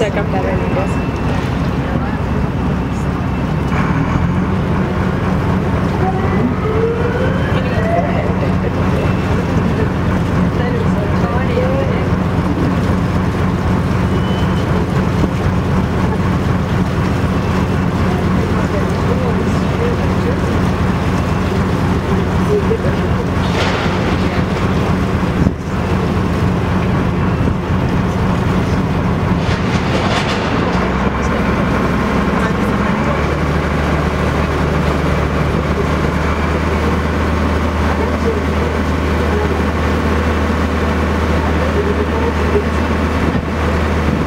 se acá para el negocio.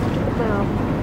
just now.